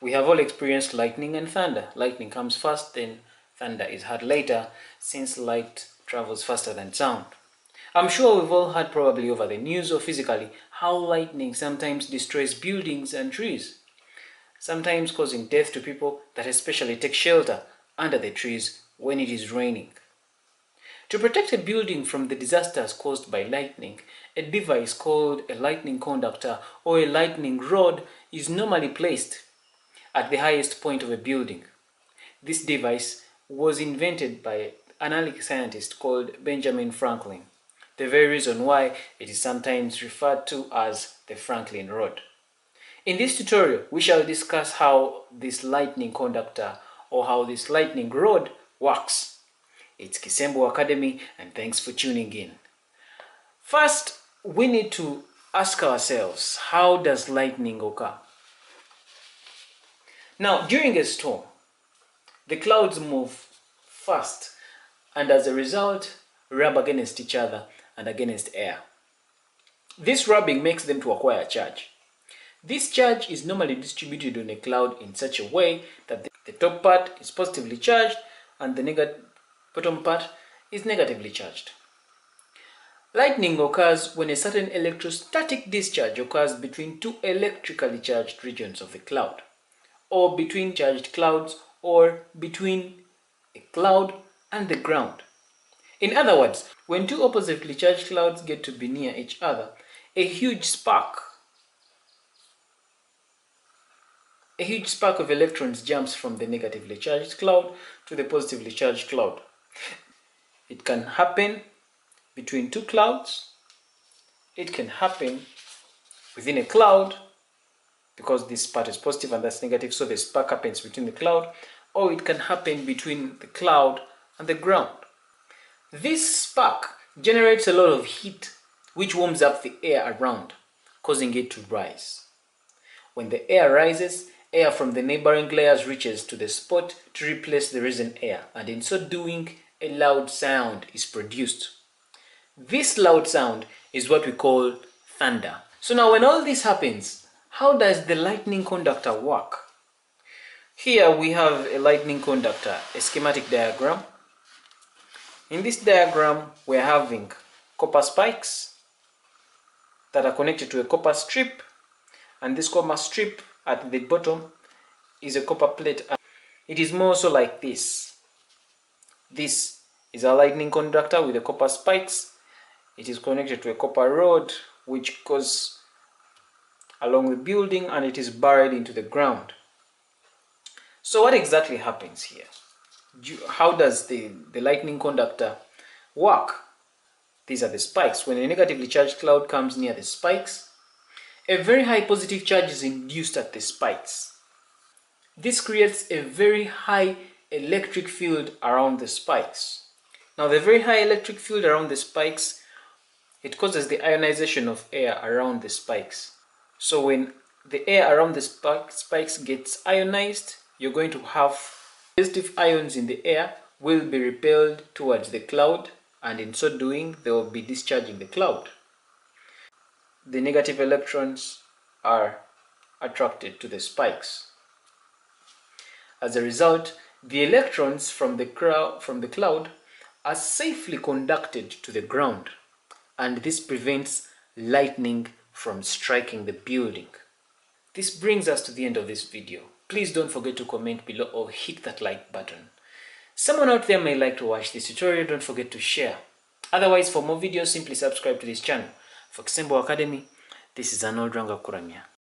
We have all experienced lightning and thunder. Lightning comes first, then thunder is heard later, since light travels faster than sound. I'm sure we've all heard probably over the news or physically how lightning sometimes destroys buildings and trees, sometimes causing death to people that especially take shelter under the trees when it is raining. To protect a building from the disasters caused by lightning, a device called a lightning conductor or a lightning rod is normally placed at the highest point of a building. This device was invented by an early scientist called Benjamin Franklin, the very reason why it is sometimes referred to as the Franklin rod. In this tutorial, we shall discuss how this lightning conductor or how this lightning rod works. It's Kisembo Academy and thanks for tuning in. First, we need to ask ourselves, how does lightning occur? Now, during a storm, the clouds move fast and as a result, rub against each other and against air. This rubbing makes them to acquire charge. This charge is normally distributed on a cloud in such a way that the, top part is positively charged and the bottom part is negatively charged. Lightning occurs when a certain electrostatic discharge occurs between two electrically charged regions of the cloud, or between charged clouds, or between a cloud and the ground. In other words, when two oppositely charged clouds get to be near each other, a huge spark a huge spark of electrons jumps from the negatively charged cloud to the positively charged cloud. It can happen between two clouds. It can happen within a cloud because this part is positive and that's negative, so the spark happens between the cloud, or it can happen between the cloud and the ground. This spark generates a lot of heat which warms up the air around, causing it to rise. When the air rises, air from the neighboring layers reaches to the spot to replace the risen air, and in so doing, a loud sound is produced. This loud sound is what we call thunder. So now when all this happens, how does the lightning conductor work? Here we have a lightning conductor, a schematic diagram. In this diagram, we're having copper spikes that are connected to a copper strip, and this copper strip at the bottom is a copper plate. It is more so like this. This is a lightning conductor with the copper spikes. It is connected to a copper rod which goes along the building and it is buried into the ground. So what exactly happens here? How does the, the lightning conductor work? These are the spikes. When a negatively charged cloud comes near the spikes, a very high positive charge is induced at the spikes. This creates a very high electric field around the spikes. Now the very high electric field around the spikes, it causes the ionization of air around the spikes. So when the air around the spikes gets ionized, you're going to have positive ions in the air will be repelled towards the cloud and in so doing they will be discharging the cloud. The negative electrons are attracted to the spikes. As a result, the electrons from the, from the cloud are safely conducted to the ground and this prevents lightning from striking the building. This brings us to the end of this video. Please don't forget to comment below or hit that like button. Someone out there may like to watch this tutorial, don't forget to share. Otherwise, for more videos, simply subscribe to this channel. For Kisembo Academy, this is Arnold Ranga Kuramia.